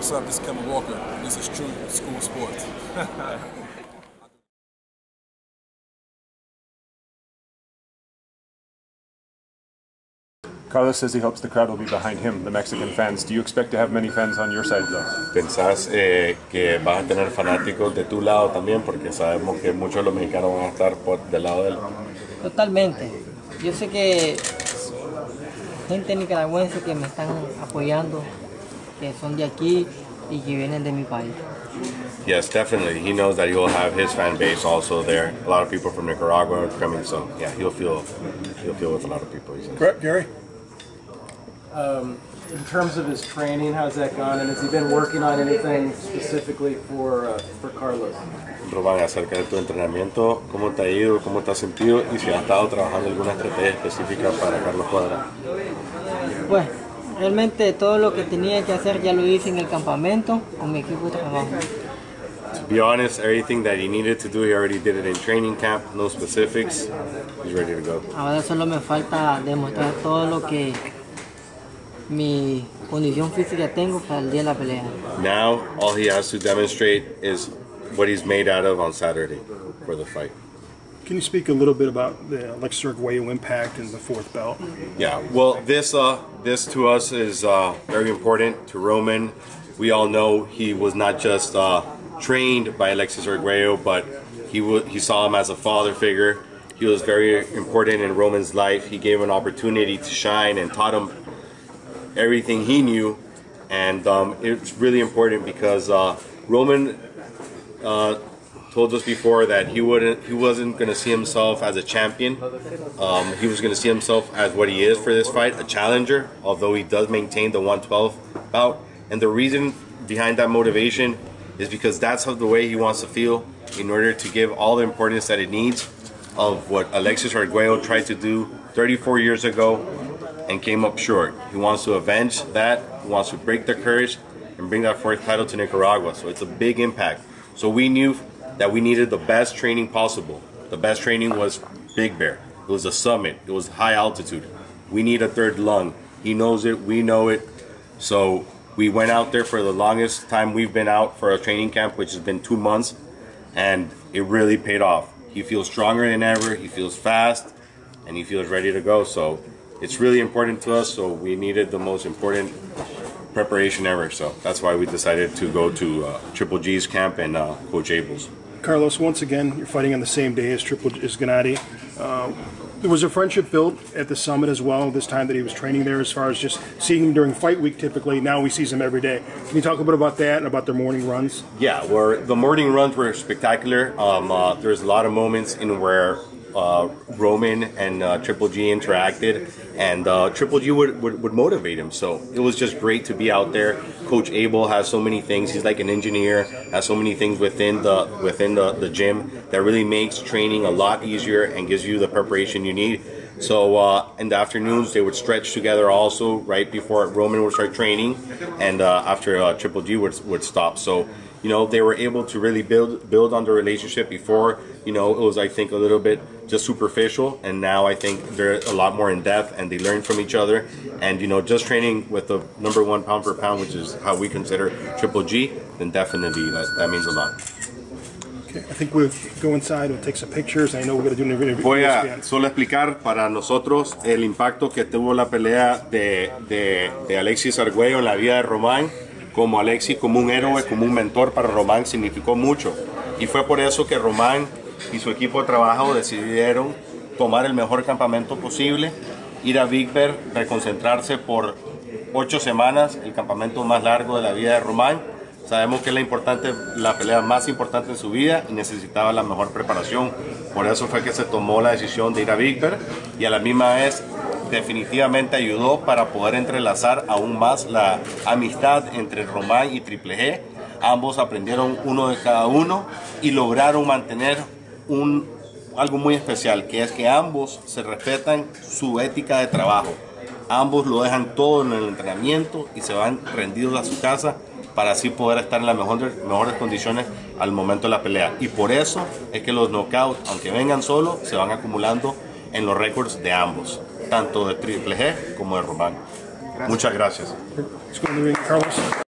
What's up? This is Kevin Walker. This is True School Sports. Carlos says he hopes the crowd will be behind him, the Mexican fans. Do you expect to have many fans on your side, though? ¿Pensás eh, que vas a tener fanáticos de tu lado también? Porque sabemos que muchos de los mexicanos van a estar por, del lado de él. Totalmente. Yo sé que gente nicaragüense que me están apoyando, que son de aquí y que vienen de mi país. Yes, definitely. He knows that he will have his fan base also there. A lot of people from Nicaragua are coming, so yeah, he'll feel he'll feel with a lot of people. he says. Gary? Um, in terms of his training, how's that gone? And has he been working on anything specifically for uh, for Carlos? Román, acerca de tu entrenamiento, cómo te ha ido, cómo te has sentido y si has estado trabajando alguna estrategia específica para Carlos Cuadra. Pues realmente todo lo que tenía que hacer ya lo hice en el campamento con mi equipo de trabajo. To be honest, everything that he needed to do, he already did it in training camp. No specifics. He's ready to go. Ahora solo me falta demostrar todo lo que mi condición física tengo para el día de la pelea. Now, all he has to demonstrate is what he's made out of on Saturday for the fight. Can you speak a little bit about the Alexis Arguello impact in the fourth belt? Yeah, well, this uh, this to us is uh, very important to Roman. We all know he was not just uh, trained by Alexis Arguello, but he he saw him as a father figure. He was very important in Roman's life. He gave him an opportunity to shine and taught him everything he knew, and um, it's really important because uh, Roman uh, told us before that he wouldn't he wasn't going to see himself as a champion. Um, he was going to see himself as what he is for this fight, a challenger. Although he does maintain the 112 bout, and the reason behind that motivation is because that's how the way he wants to feel in order to give all the importance that it needs of what Alexis Arguello tried to do 34 years ago and came up short. He wants to avenge that. He wants to break the curse and bring that fourth title to Nicaragua. So it's a big impact. So we knew that we needed the best training possible. The best training was Big Bear. It was a summit. It was high altitude. We need a third lung. He knows it. We know it. So we went out there for the longest time we've been out for a training camp, which has been two months, and it really paid off. He feels stronger than ever. He feels fast, and he feels ready to go. So it's really important to us. So we needed the most important preparation ever. So that's why we decided to go to uh, Triple G's camp and uh, Coach Abel's. Carlos, once again, you're fighting on the same day as Triple as Gennady. Uh, there was a friendship built at the summit as well this time that he was training there as far as just seeing him during fight week typically. Now we see him every day. Can you talk a bit about that and about their morning runs? Yeah, where the morning runs were spectacular. Um, uh, there's a lot of moments in where uh, Roman and uh, Triple G interacted, and uh, Triple G would, would, would motivate him. So it was just great to be out there. Coach Abel has so many things. He's like an engineer, has so many things within the within the, the gym that really makes training a lot easier and gives you the preparation you need. So uh, in the afternoons, they would stretch together also right before Roman would start training, and uh, after uh, Triple G would, would stop. So you know they were able to really build build on the relationship before you know it was i think a little bit just superficial and now i think they're a lot more in depth and they learn from each other and you know just training with the number one pound per pound which is how we consider triple g then definitely that, that means a lot Okay, I think we'll go inside and take some pictures. I know we're going to do an interview. Voy a solo explicar para nosotros el impacto que tuvo la pelea de, de, de Alexis Argüello en la vida de Román. Como Alexis, como un héroe, como un mentor para Román, significó mucho. Y fue por eso que Román y su equipo de trabajo decidieron tomar el mejor campamento posible, ir a Big Bear, reconcentrarse por ocho semanas, el campamento más largo de la vida de Román. Sabemos que es la, importante, la pelea más importante en su vida y necesitaba la mejor preparación. Por eso fue que se tomó la decisión de ir a Big Bear y a la misma vez definitivamente ayudó para poder entrelazar aún más la amistad entre Román y Triple G. Ambos aprendieron uno de cada uno y lograron mantener un, algo muy especial, que es que ambos se respetan su ética de trabajo. Ambos lo dejan todo en el entrenamiento y se van rendidos a su casa para así poder estar en las mejores, mejores condiciones al momento de la pelea. Y por eso es que los knockouts, aunque vengan solos, se van acumulando en los récords de ambos, tanto de Triple G como de Román. Muchas gracias.